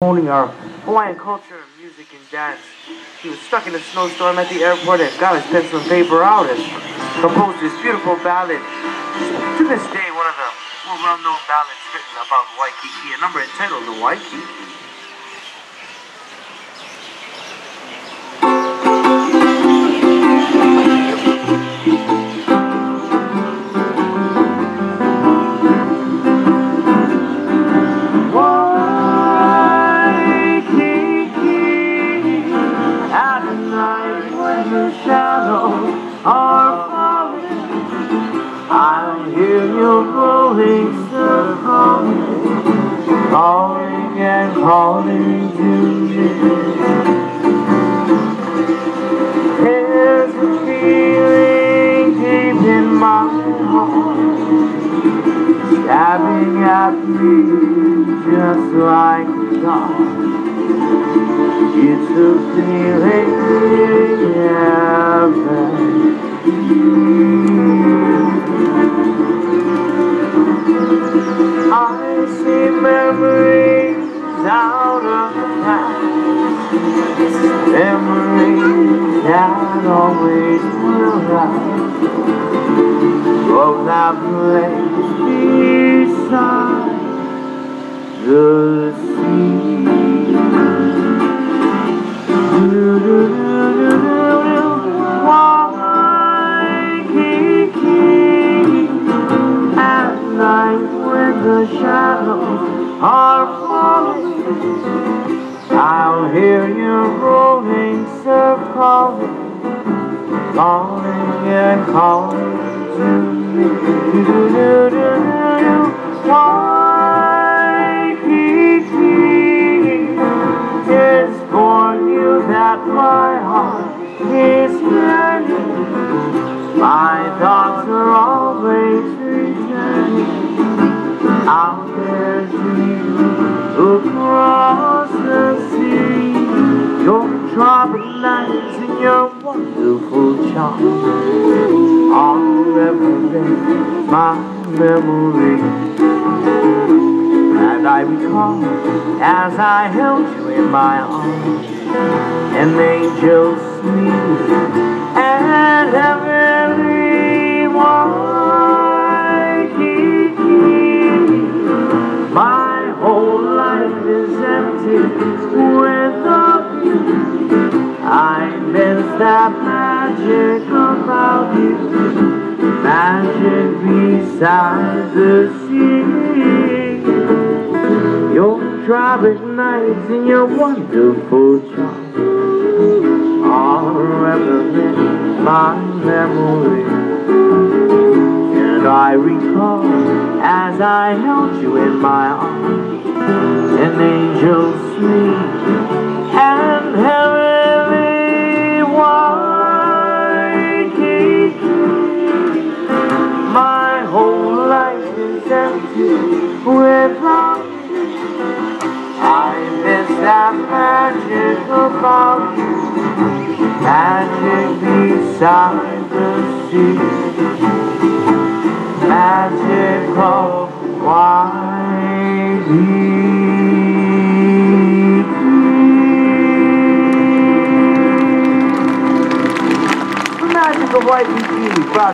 Holding our Hawaiian culture, music, and dance. He was stuck in a snowstorm at the airport and got his pencil and paper out and composed this beautiful ballad. To this day, one of the more well-known ballads written about Waikiki, a number entitled The Waikiki. Your rolling surf calling, calling and calling to me. There's a feeling deep in my heart, stabbing at me just like dart. It's a feeling, memories out of the past. Memories that always will last Of that place beside the sea are falling I'll hear you rolling surf calling Calling and calling to me. Do, do, do, do, for you that my heart is yearning. My thoughts are always out there dreaming across the sea. Your troubled nights and your wonderful charm in my memory. And I recall as I held you in my arms, an angel sneezed and heavenly that magic about you, magic beside the sea. Your tropic nights and your wonderful charm are ever in my memory. And I recall as I held you in my arms an angel sweet empty without you. I miss that magic about you, magic beside the sea, magic of white. Magic of white